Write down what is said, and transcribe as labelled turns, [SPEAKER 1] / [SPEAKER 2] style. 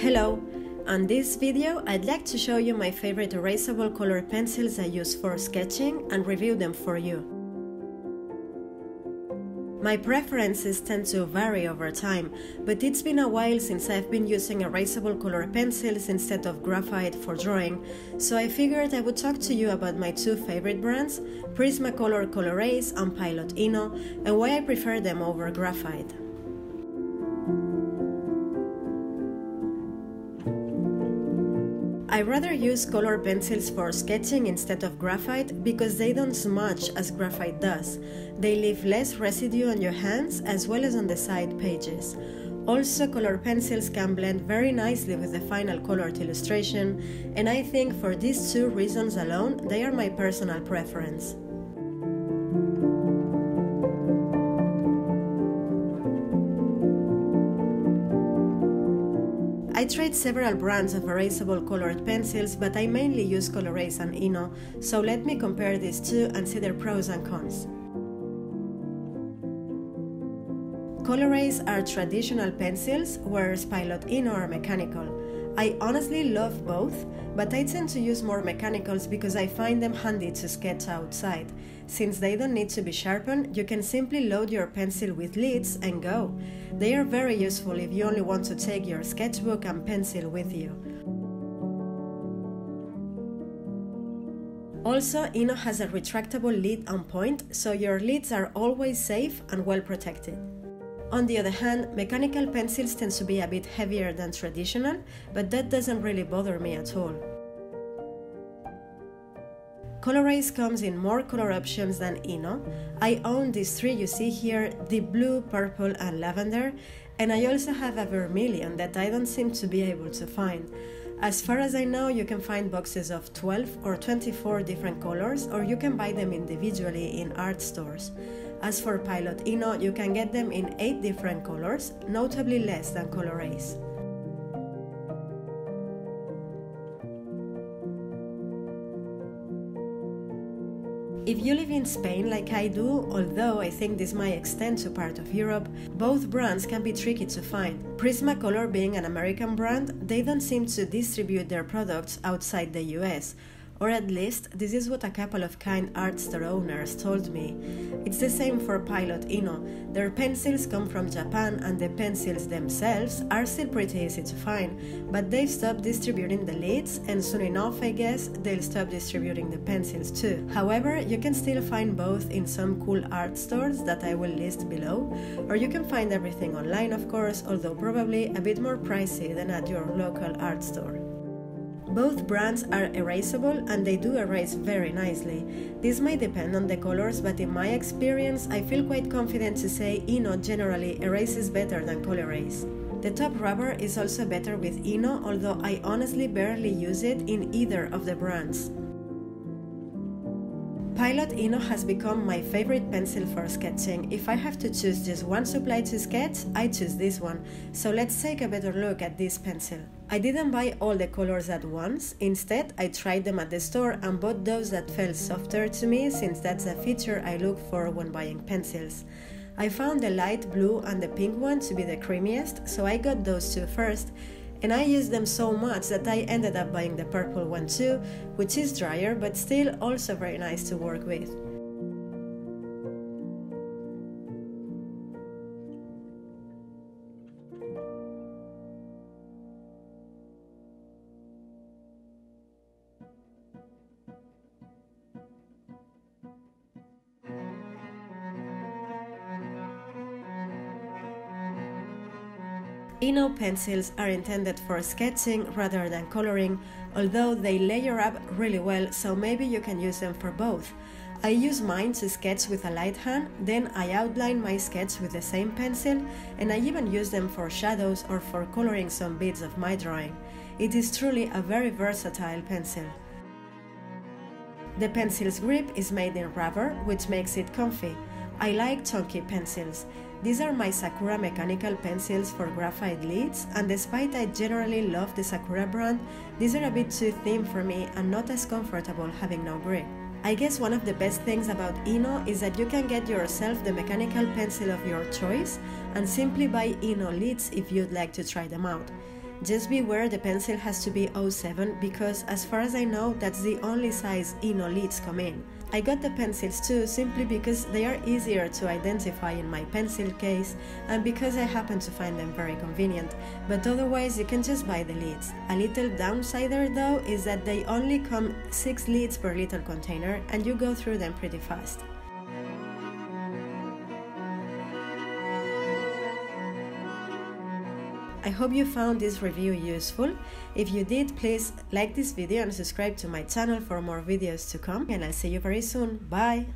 [SPEAKER 1] Hello! On this video, I'd like to show you my favorite erasable color pencils I use for sketching and review them for you. My preferences tend to vary over time, but it's been a while since I've been using erasable color pencils instead of graphite for drawing, so I figured I would talk to you about my two favorite brands, Prismacolor Col-Erase and Pilot Eno, and why I prefer them over graphite. I rather use color pencils for sketching instead of graphite because they don't smudge as graphite does. They leave less residue on your hands as well as on the side pages. Also, color pencils can blend very nicely with the final colored illustration, and I think for these two reasons alone, they are my personal preference. I tried several brands of erasable colored pencils, but I mainly use Col-Erase and Eno, so let me compare these two and see their pros and cons. Col-Erase are traditional pencils, whereas Pilot Eno are mechanical. I honestly love both, but I tend to use more mechanicals because I find them handy to sketch outside. Since they don't need to be sharpened, you can simply load your pencil with lids and go. They are very useful if you only want to take your sketchbook and pencil with you. Also, Eno has a retractable lid on point, so your lids are always safe and well protected. On the other hand, mechanical pencils tend to be a bit heavier than traditional, but that doesn't really bother me at all. Col-Erase comes in more color options than Eno. I own these three you see here, the blue, purple and lavender, and I also have a vermilion that I don't seem to be able to find. As far as I know, you can find boxes of 12 or 24 different colors, or you can buy them individually in art stores. As for Pilot Eno, you can get them in 8 different colors, notably less than Col-Erase. If you live in Spain like I do, although I think this might extend to part of Europe, both brands can be tricky to find. Prismacolor being an American brand, they don't seem to distribute their products outside the US, or at least, this is what a couple of kind art store owners told me. It's the same for Pilot Eno. Their pencils come from Japan and the pencils themselves are still pretty easy to find, but they've stopped distributing the lids and soon enough, I guess, they'll stop distributing the pencils too. However, you can still find both in some cool art stores that I will list below, or you can find everything online, of course, although probably a bit more pricey than at your local art store. Both brands are erasable and they do erase very nicely. This may depend on the colors, but in my experience, I feel quite confident to say Eno generally erases better than Col-Erase. The top rubber is also better with Eno, although I honestly barely use it in either of the brands. Pilot Eno has become my favorite pencil for sketching. If I have to choose just one supply to sketch, I choose this one. So let's take a better look at this pencil. I didn't buy all the colors at once, instead I tried them at the store and bought those that felt softer to me since that's a feature I look for when buying pencils. I found the light blue and the pink one to be the creamiest, so I got those two first, and I used them so much that I ended up buying the purple one too, which is drier but still also very nice to work with. Eno pencils are intended for sketching rather than coloring, although they layer up really well, so maybe you can use them for both. I use mine to sketch with a light hand, then I outline my sketch with the same pencil, and I even use them for shadows or for coloring some bits of my drawing. It is truly a very versatile pencil. The pencil's grip is made in rubber, which makes it comfy. I like chunky pencils. These are my Sakura mechanical pencils for graphite lids, and despite I generally love the Sakura brand, these are a bit too thin for me and not as comfortable having no grip. I guess one of the best things about Eno is that you can get yourself the mechanical pencil of your choice and simply buy Eno leads if you'd like to try them out. Just beware the pencil has to be 07 because as far as I know that's the only size Eno leads come in. I got the pencils too simply because they are easier to identify in my pencil case and because I happen to find them very convenient, but otherwise you can just buy the leads. A little downside there though is that they only come 6 leads per little container and you go through them pretty fast. I hope you found this review useful. If you did, please like this video and subscribe to my channel for more videos to come and I'll see you very soon. Bye!